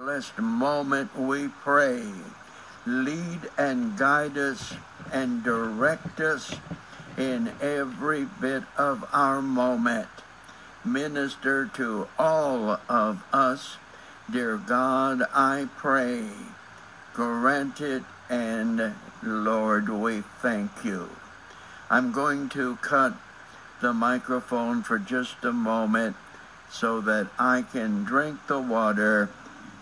blessed moment we pray. Lead and guide us and direct us in every bit of our moment. Minister to all of us. Dear God, I pray. Grant it and Lord, we thank you. I'm going to cut the microphone for just a moment so that I can drink the water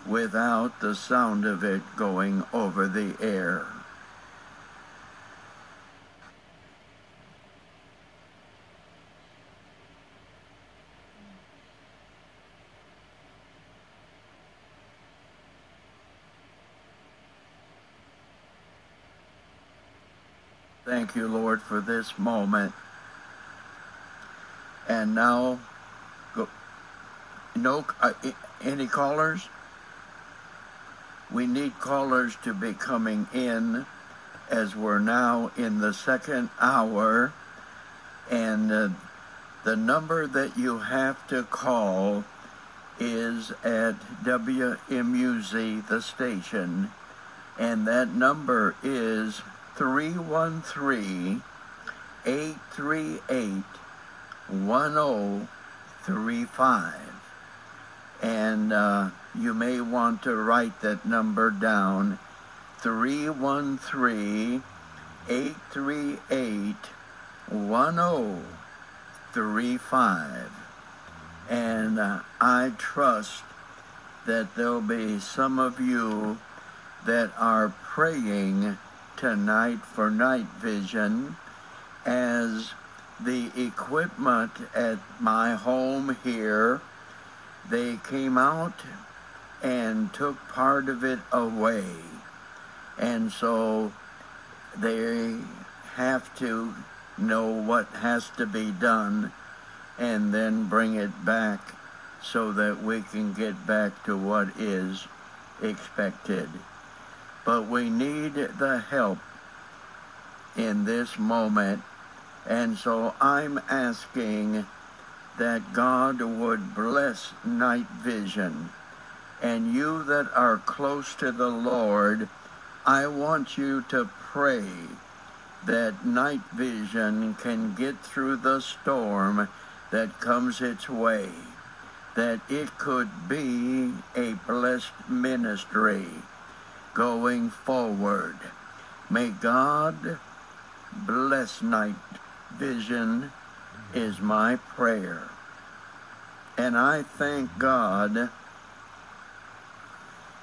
without the sound of it going over the air. Thank you, Lord, for this moment. And now, go. No, uh, any callers? We need callers to be coming in as we're now in the second hour. And uh, the number that you have to call is at WMUZ, the station. And that number is 313 838 1035. And uh, you may want to write that number down 313 838 1035. And uh, I trust that there'll be some of you that are praying tonight for night vision as the equipment at my home here they came out and took part of it away and so they have to know what has to be done and then bring it back so that we can get back to what is expected but we need the help in this moment. And so I'm asking that God would bless night vision. And you that are close to the Lord, I want you to pray that night vision can get through the storm that comes its way, that it could be a blessed ministry going forward. May God bless night vision is my prayer. And I thank God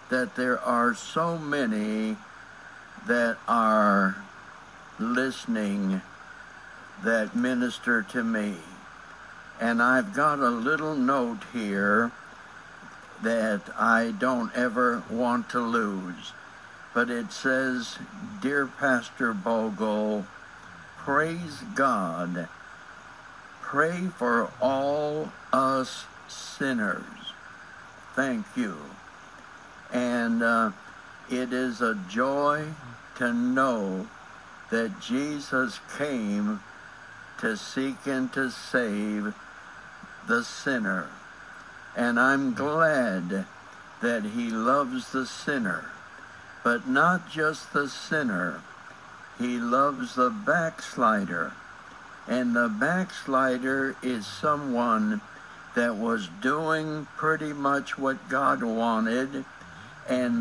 that there are so many that are listening that minister to me. And I've got a little note here that I don't ever want to lose. But it says, Dear Pastor Bogle, praise God. Pray for all us sinners. Thank you. And uh, it is a joy to know that Jesus came to seek and to save the sinner. And I'm glad that he loves the sinner, but not just the sinner. He loves the backslider. And the backslider is someone that was doing pretty much what God wanted. And